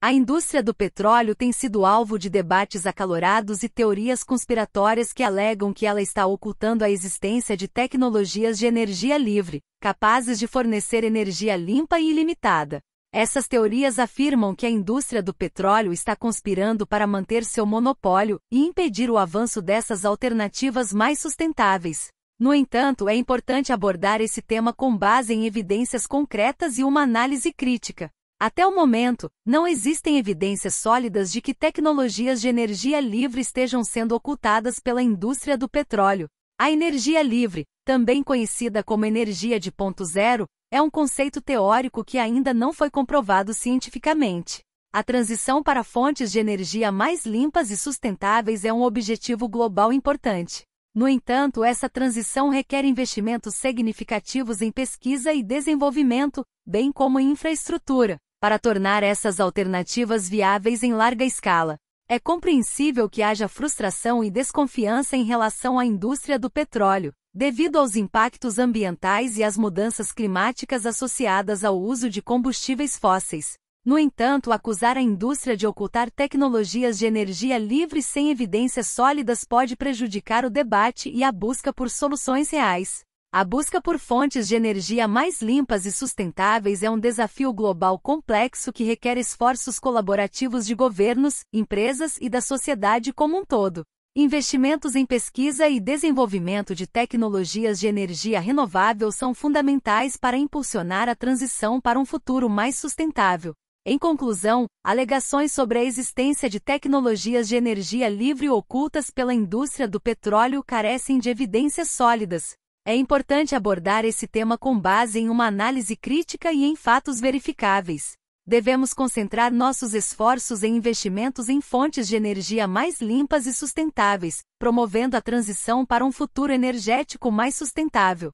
A indústria do petróleo tem sido alvo de debates acalorados e teorias conspiratórias que alegam que ela está ocultando a existência de tecnologias de energia livre, capazes de fornecer energia limpa e ilimitada. Essas teorias afirmam que a indústria do petróleo está conspirando para manter seu monopólio e impedir o avanço dessas alternativas mais sustentáveis. No entanto, é importante abordar esse tema com base em evidências concretas e uma análise crítica. Até o momento, não existem evidências sólidas de que tecnologias de energia livre estejam sendo ocultadas pela indústria do petróleo. A energia livre, também conhecida como energia de ponto zero, é um conceito teórico que ainda não foi comprovado cientificamente. A transição para fontes de energia mais limpas e sustentáveis é um objetivo global importante. No entanto, essa transição requer investimentos significativos em pesquisa e desenvolvimento, bem como em infraestrutura para tornar essas alternativas viáveis em larga escala. É compreensível que haja frustração e desconfiança em relação à indústria do petróleo, devido aos impactos ambientais e às mudanças climáticas associadas ao uso de combustíveis fósseis. No entanto, acusar a indústria de ocultar tecnologias de energia livre sem evidências sólidas pode prejudicar o debate e a busca por soluções reais. A busca por fontes de energia mais limpas e sustentáveis é um desafio global complexo que requer esforços colaborativos de governos, empresas e da sociedade como um todo. Investimentos em pesquisa e desenvolvimento de tecnologias de energia renovável são fundamentais para impulsionar a transição para um futuro mais sustentável. Em conclusão, alegações sobre a existência de tecnologias de energia livre ocultas pela indústria do petróleo carecem de evidências sólidas, é importante abordar esse tema com base em uma análise crítica e em fatos verificáveis. Devemos concentrar nossos esforços em investimentos em fontes de energia mais limpas e sustentáveis, promovendo a transição para um futuro energético mais sustentável.